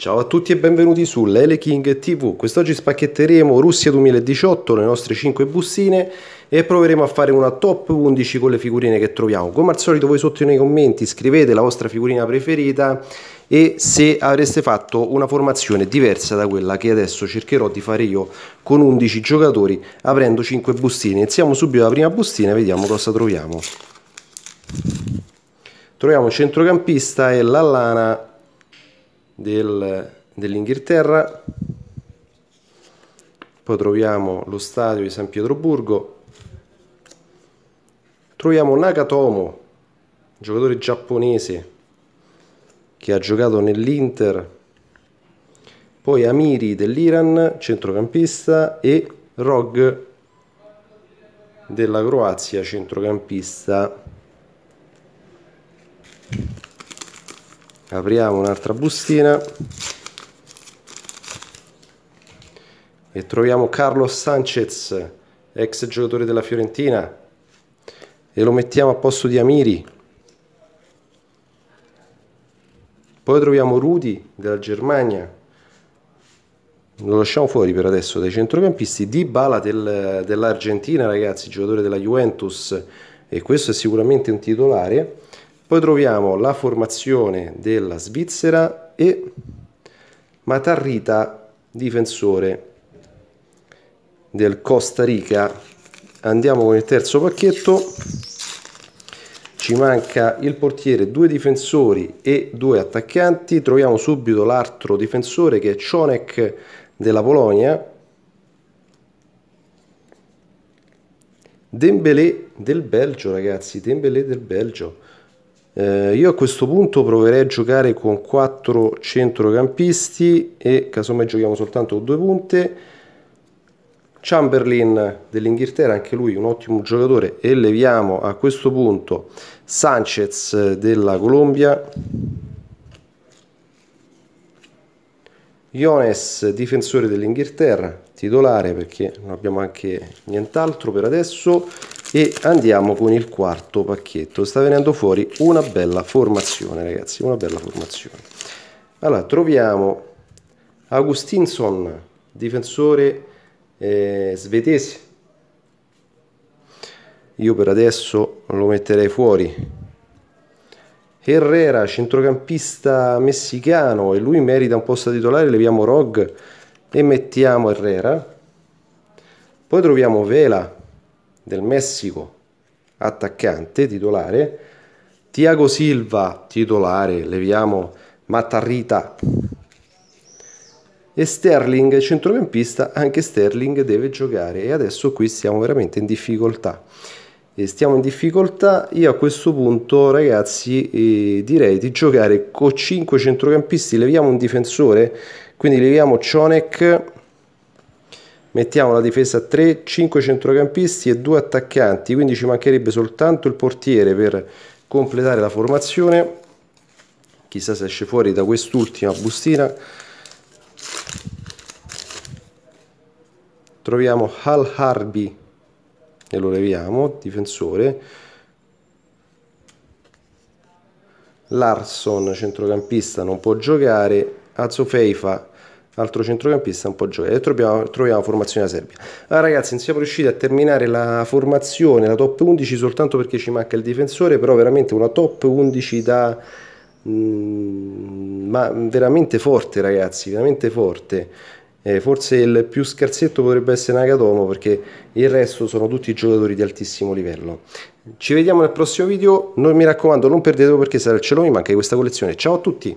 Ciao a tutti e benvenuti su Lele King TV. Quest'oggi spacchetteremo Russia 2018, le nostre 5 bustine e proveremo a fare una top 11 con le figurine che troviamo. Come al solito voi sotto nei commenti scrivete la vostra figurina preferita e se avreste fatto una formazione diversa da quella che adesso cercherò di fare io con 11 giocatori aprendo 5 bustine. Iniziamo subito la prima bustina e vediamo cosa troviamo. Troviamo centrocampista e la lana del, dell'Inghilterra, poi troviamo lo stadio di San Pietroburgo, troviamo Nakatomo, giocatore giapponese che ha giocato nell'Inter, poi Amiri dell'Iran, centrocampista, e Rog della Croazia, centrocampista apriamo un'altra bustina. E troviamo Carlos Sanchez ex giocatore della Fiorentina. E lo mettiamo a posto di Amiri. Poi troviamo Rudi della Germania. Lo lasciamo fuori per adesso dai centrocampisti. Di Bala del, dell'Argentina ragazzi giocatore della Juventus. E questo è sicuramente un titolare poi troviamo la formazione della Svizzera e Matarrita, difensore del Costa Rica. Andiamo con il terzo pacchetto. Ci manca il portiere, due difensori e due attaccanti. Troviamo subito l'altro difensore che è Cionek della Polonia. Dembélé del Belgio, ragazzi, Dembélé del Belgio. Eh, io a questo punto proverei a giocare con 4 centrocampisti e casomai giochiamo soltanto con due punte. Chamberlain dell'Inghilterra, anche lui un ottimo giocatore e leviamo a questo punto Sanchez della Colombia. Jones, difensore dell'Inghilterra, titolare perché non abbiamo anche nient'altro per adesso e andiamo con il quarto pacchetto. Sta venendo fuori una bella formazione ragazzi una bella formazione. Allora troviamo Augustinson difensore eh, svedese. Io per adesso lo metterei fuori. Herrera centrocampista messicano e lui merita un posto titolare leviamo Rog e mettiamo Herrera. Poi troviamo Vela del Messico, attaccante titolare, Tiago Silva titolare, leviamo Matarrita e Sterling centrocampista, anche Sterling deve giocare. E adesso qui stiamo veramente in difficoltà. E stiamo in difficoltà, io a questo punto ragazzi eh, direi di giocare con 5 centrocampisti, leviamo un difensore, quindi leviamo Cionek mettiamo la difesa a 3, 5 centrocampisti e 2 attaccanti, quindi ci mancherebbe soltanto il portiere per completare la formazione. Chissà se esce fuori da quest'ultima bustina. Troviamo Hal Harby e lo leviamo, difensore. Larson, centrocampista, non può giocare. Azofeifa altro centrocampista un po' giovane e troviamo, troviamo formazione da Serbia. Allora ragazzi non siamo riusciti a terminare la formazione la top 11 soltanto perché ci manca il difensore però veramente una top 11 da mm, ma veramente forte ragazzi veramente forte. Eh, forse il più scarsetto potrebbe essere Nagatomo perché il resto sono tutti giocatori di altissimo livello. Ci vediamo nel prossimo video. Non mi raccomando non perdetelo perché sarà il cielo mi manca di questa collezione. Ciao a tutti